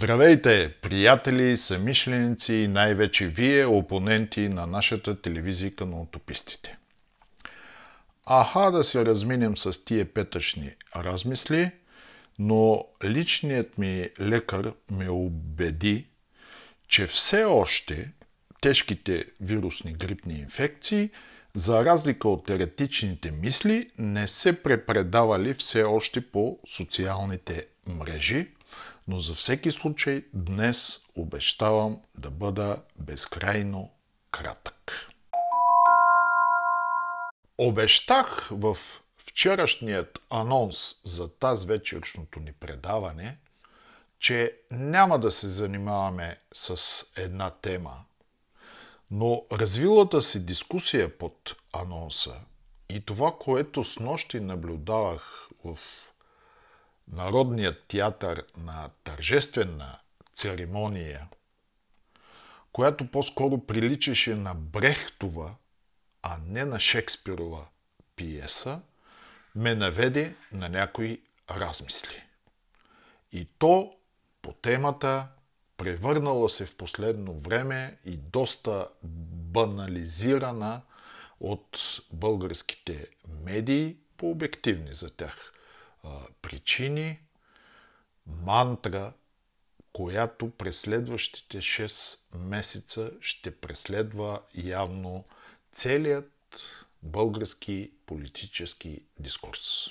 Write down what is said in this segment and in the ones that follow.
Здравейте, приятели, самишленици и най-вече вие, опоненти на нашата телевизика на утопистите. Аха да се разминем с тия петъчни размисли, но личният ми лекар ме убеди, че все още тежките вирусни грипни инфекции, за разлика от теоретичните мисли, не се препредавали все още по социалните мрежи, но за всеки случай днес обещавам да бъда безкрайно кратък. Обещах в вчерашният анонс за тази вечершното ни предаване, че няма да се занимаваме с една тема, но развилата си дискусия под анонса и това, което с нощи наблюдавах в Народният театър на тържествена церемония, която по-скоро приличаше на Брехтова, а не на Шекспирова пиеса, ме наведе на някои размисли. И то по темата превърнала се в последно време и доста банализирана от българските медии по обективни за тях причини, мантра, която през следващите 6 месеца ще преследва явно целият български политически дискурс.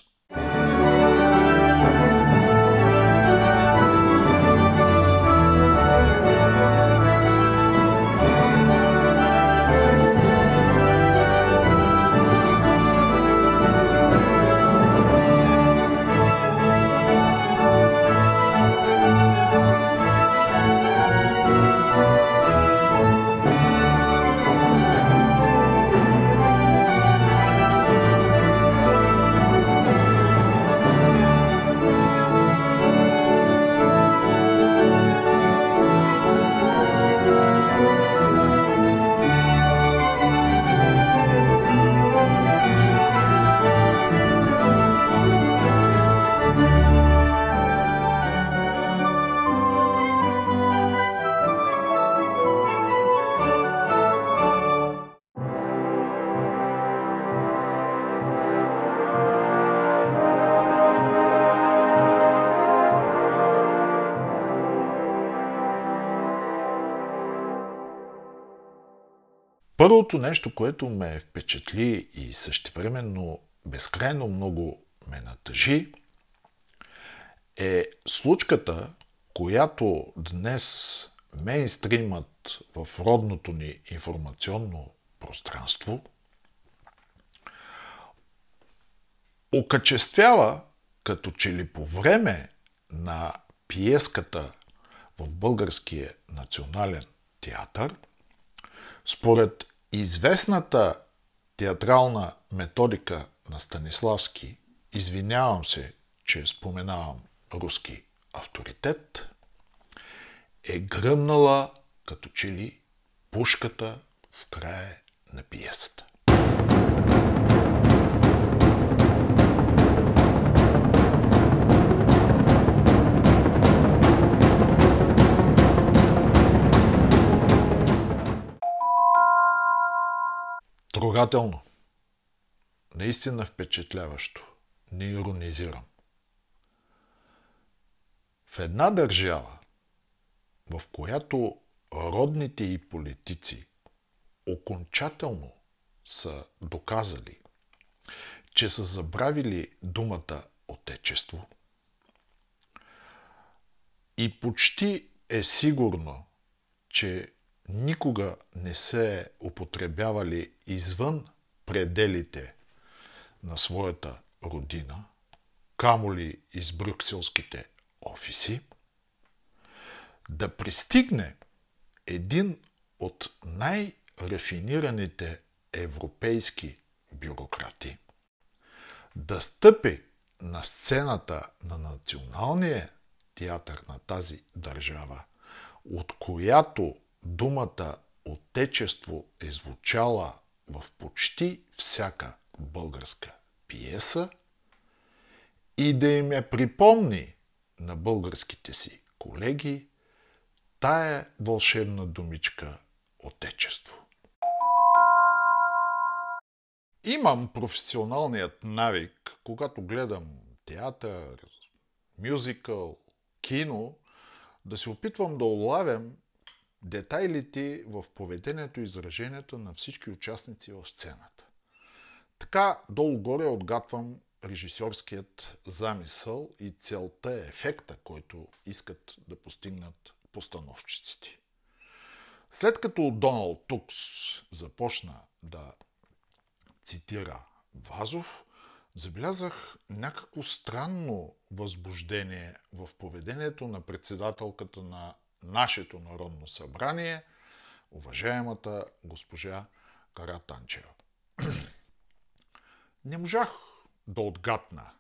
Първото нещо, което ме впечатли и същевременно безкрайно много ме натъжи, е случката, която днес мейнстримът в родното ни информационно пространство окачествява като че ли по време на пиеската в Българския национален театър, според известната театрална методика на Станиславски, извинявам се, че споменавам руски авторитет, е гръмнала като че ли пушката в края на пиесата. Трогателно. Наистина впечатляващо. Не иронизирам. В една държава, в която родните и политици окончателно са доказали, че са забравили думата Отечество и почти е сигурно, че никога не се употребявали извън пределите на своята родина, камо ли из брюкселските офиси, да пристигне един от най-рафинираните европейски бюрократи, да стъпи на сцената на националния театър на тази държава, от която думата Отечество е звучала в почти всяка българска пиеса и да им я припомни на българските си колеги, тая вълшебна думичка Отечество. Имам професионалният навик, когато гледам театър, мюзикъл, кино, да се опитвам да улавям детайлите в поведението и изражението на всички участници в сцената. Така долу-горе отгатвам режисьорският замисъл и целта е ефекта, който искат да постигнат постановчиците. След като Доналд Тукс започна да цитира Вазов, забелязах някакво странно възбуждение в поведението на председателката на нашето Народно събрание, уважаемата госпожа Каратанчева. Не можах да отгадна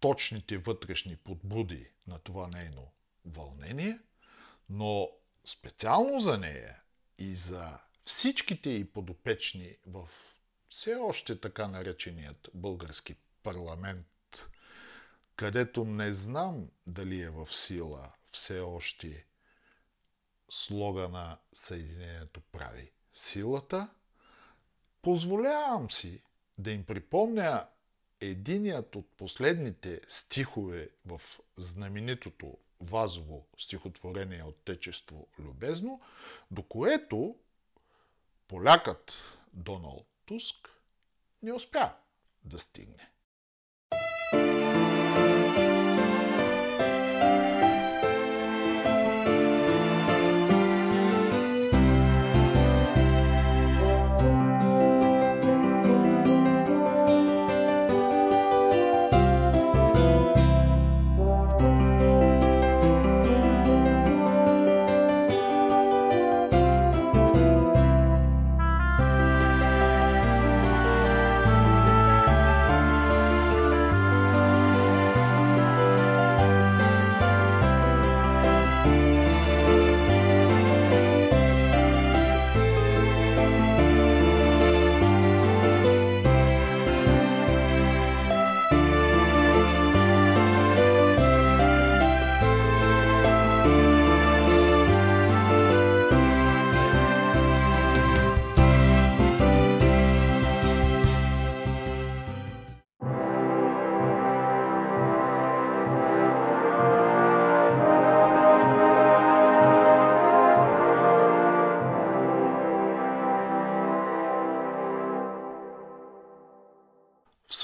точните вътрешни подбуди на това нейно вълнение, но специално за нея и за всичките и подопечни в все още така нареченият български парламент, където не знам дали е в сила все още слогана Съединението прави силата, позволявам си да им припомня единият от последните стихове в знаменитото Вазово стихотворение Отечество любезно, до което полякът Доналд Туск не успя да стигне.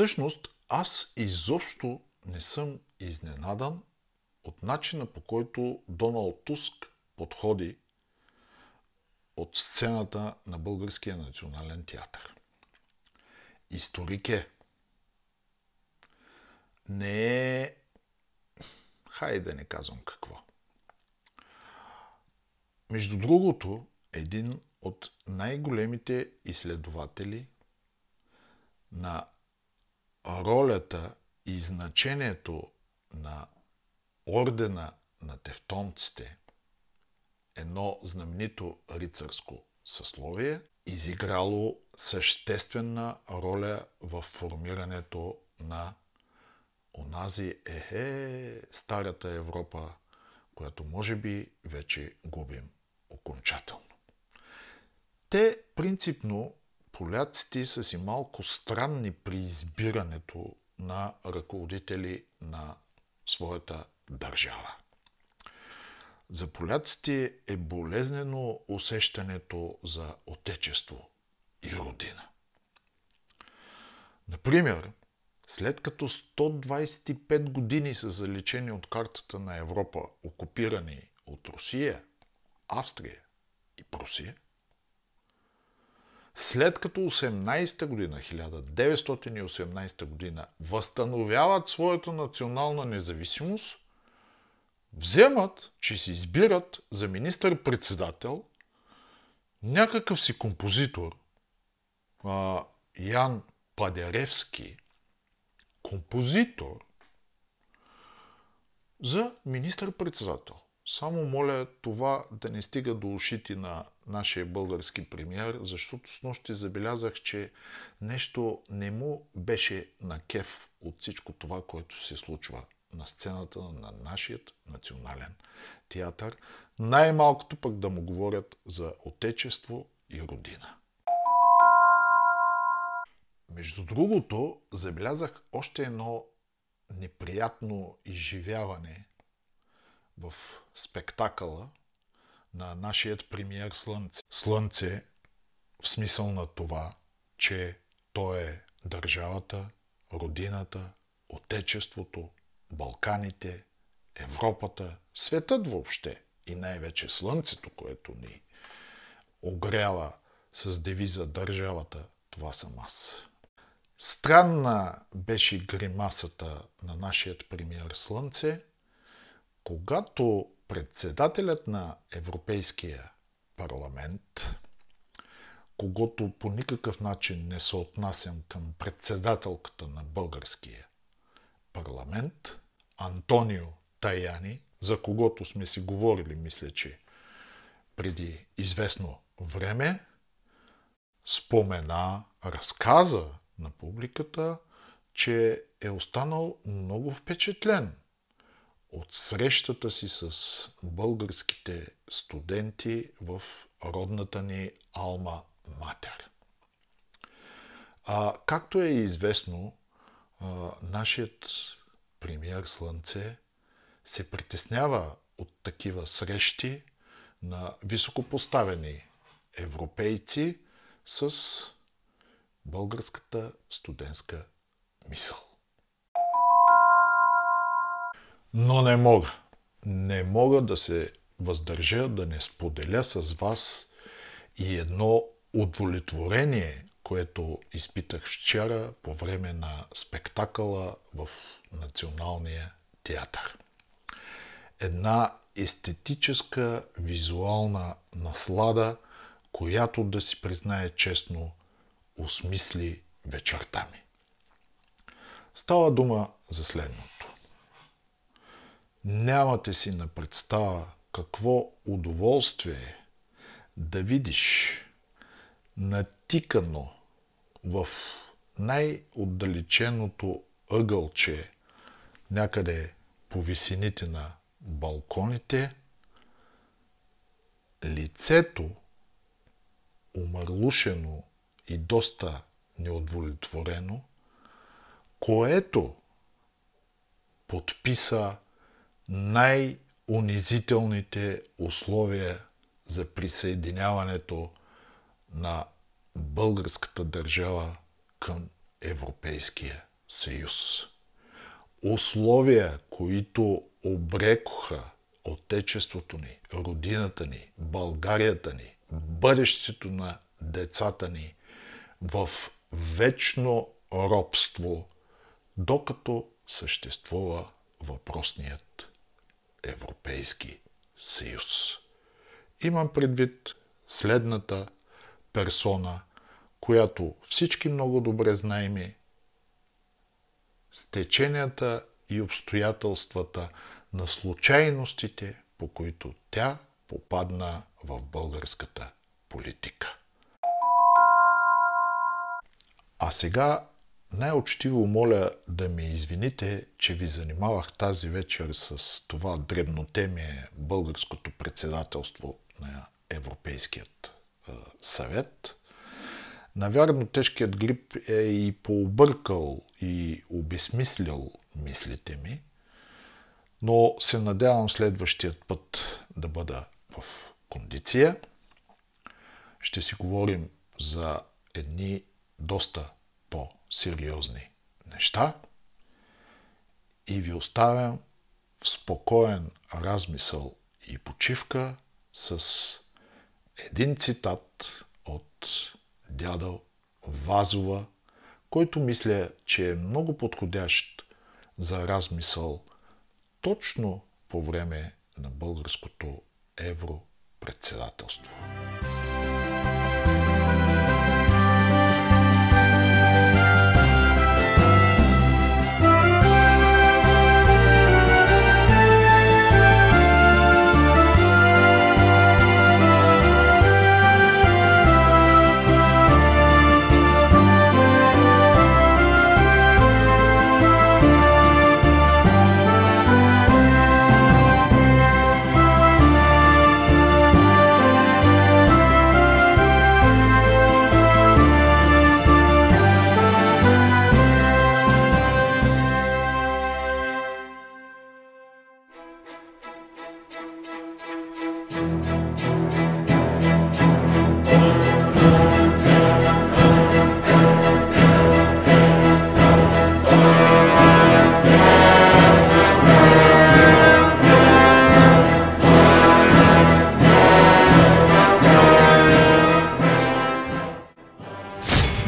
Всъщност, аз изобщо не съм изненадан от начина по който Доналд Туск подходи от сцената на Българския национален театър. Историк е. Не е... Хайде да не казвам какво. Между другото, един от най-големите изследователи на ролята и значението на ордена на тевтонците, едно знаменито рицарско съсловие, изиграло съществена роля в формирането на онази ехе старата Европа, която може би вече губим окончателно. Те принципно поляците са си малко странни при избирането на ръководители на своята държава. За поляците е болезнено усещането за отечество и родина. Например, след като 125 години са заличени от картата на Европа, окупирани от Русия, Австрия и Прусия, след като 18-та година, 1918 година, възстановяват своята национална независимост, вземат, че си избират за министър-председател някакъв си композитор, а, Ян Падеревски, композитор, за министър-председател. Само моля това да не стига до ушите на нашия български премьер, защото с нощи забелязах, че нещо не му беше на кеф от всичко това, което се случва на сцената на нашият национален театър. Най-малкото пък да му говорят за отечество и родина. Между другото, забелязах още едно неприятно изживяване в спектакъла на нашият премиер Слънце. Слънце в смисъл на това, че той е държавата, родината, отечеството, Балканите, Европата, светът въобще и най-вече Слънцето, което ни огрява с девиза Държавата, това съм аз. Странна беше гримасата на нашият премиер Слънце, когато председателят на Европейския парламент, когато по никакъв начин не се отнасям към председателката на българския парламент, Антонио Таяни, за когото сме си говорили, мисля, че преди известно време, спомена, разказа на публиката, че е останал много впечатлен от срещата си с българските студенти в родната ни Алма Матер. А, както е известно, а, нашият премьер Слънце се притеснява от такива срещи на високопоставени европейци с българската студентска мисъл. Но не мога. Не мога да се въздържа да не споделя с вас и едно удовлетворение, което изпитах вчера по време на спектакъла в Националния театър. Една естетическа визуална наслада, която да си признае честно осмисли вечерта ми. Става дума за следното. Нямате си на представа какво удоволствие да видиш натикано в най-отдалеченото ъгълче някъде по висините на балконите лицето умърлушено и доста неудовлетворено, което подписа най-унизителните условия за присъединяването на българската държава към Европейския съюз. Условия, които обрекоха Отечеството ни, родината ни, Българията ни, бъдещето на децата ни в вечно робство, докато съществува въпросният Европейски съюз. Имам предвид следната персона, която всички много добре знаем с теченията и обстоятелствата на случайностите, по които тя попадна в българската политика. А сега най-очтиво моля да ми извините, че ви занимавах тази вечер с това дребнотемие българското председателство на Европейският съвет. Навярно тежкият грип е и пообъркал и обесмислил мислите ми, но се надявам следващият път да бъда в кондиция. Ще си говорим за едни доста по-сериозни неща и ви оставям в спокоен размисъл и почивка с един цитат от дядо Вазова, който мисля, че е много подходящ за размисъл точно по време на българското европредседателство.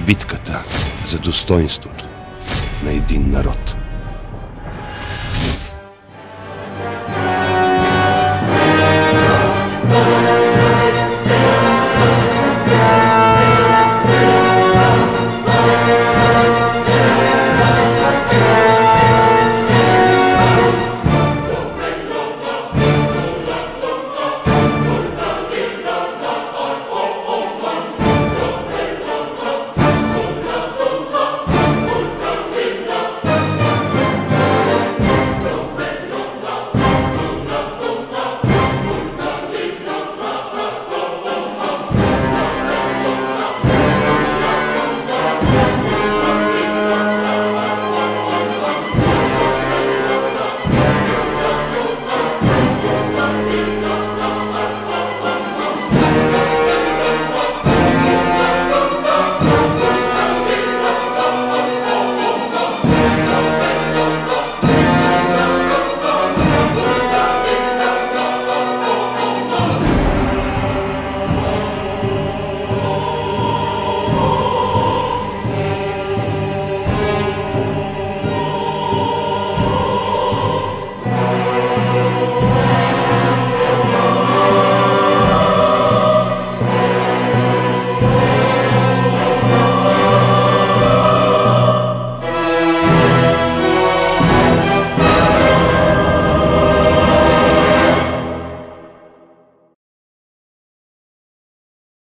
битката за достоинството на един народ.